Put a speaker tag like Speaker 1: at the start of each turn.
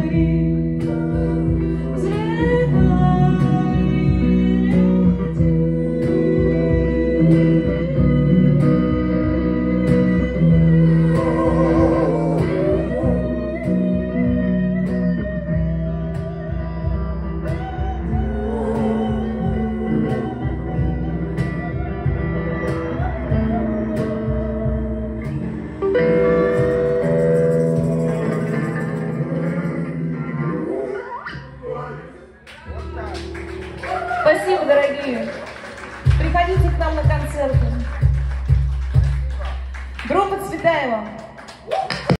Speaker 1: city. Спасибо, дорогие. Приходите к нам на концерты. Группа Цветаева.